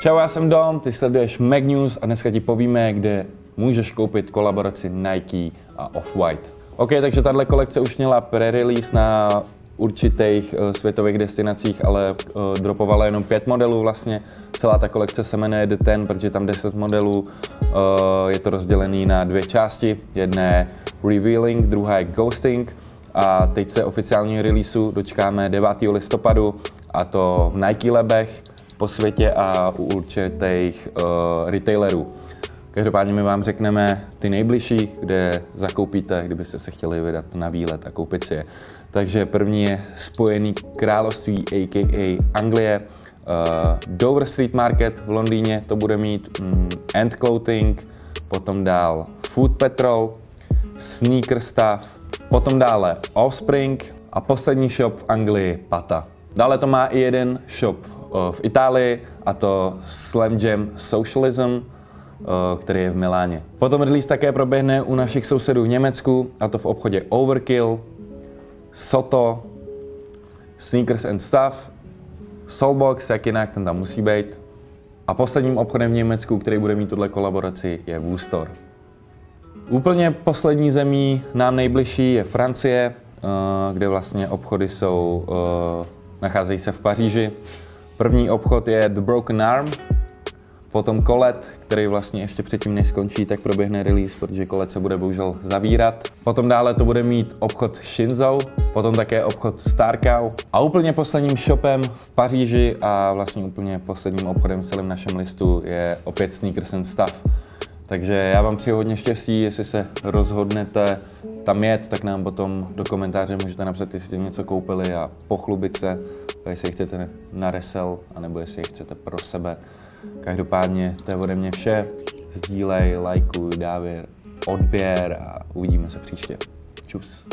Čau, já jsem Dom, ty sleduješ Mag News a dneska ti povíme, kde můžeš koupit kolaboraci Nike a Off-White. OK, takže tahle kolekce už měla pre-release na určitých uh, světových destinacích, ale uh, dropovala jenom pět modelů vlastně. Celá ta kolekce se jmenuje The Ten, protože tam 10 modelů. Uh, je to rozdělený na dvě části. Jedna je Revealing, druhá je Ghosting. A teď se oficiálního releaseu dočkáme 9. listopadu a to v Nike Labech po světě a u určitých uh, retailerů. Každopádně my vám řekneme ty nejbližší, kde zakoupíte, kdybyste se chtěli vydat na výlet a koupit si je. Takže první je Spojený království, a.k.a. Anglie, uh, Dover Street Market v Londýně, to bude mít um, End Clothing, potom dál Food Patrol, Sneaker Stuff, potom dále Offspring a poslední shop v Anglii Pata. Dále to má i jeden shop uh, v Itálii a to Slam Jam Socialism, který je v Miláně. Potom release také proběhne u našich sousedů v Německu, a to v obchodě Overkill, Soto, Sneakers and Stuff, Soulbox, jak jinak, ten tam musí být. A posledním obchodem v Německu, který bude mít tuhle kolaboraci, je Woostor. Úplně poslední zemí nám nejbližší je Francie, kde vlastně obchody jsou, nacházejí se v Paříži. První obchod je The Broken Arm, Potom Kolet, který vlastně ještě předtím než skončí, tak proběhne release, protože Kolet se bude bohužel zavírat. Potom dále to bude mít obchod Shinzo, potom také obchod Starcow a úplně posledním shopem v Paříži a vlastně úplně posledním obchodem v celém našem listu je opět Sneakers and Stuff. Takže já vám přeju hodně štěstí, jestli se rozhodnete tam jet, tak nám potom do komentáře můžete napsat, jestli jste něco koupili a pochlubit se, jestli je chcete na resell, anebo jestli je chcete pro sebe. Každopádně to je ode mě vše. Sdílej, lajkuj, dávě odběr a uvidíme se příště. Čus.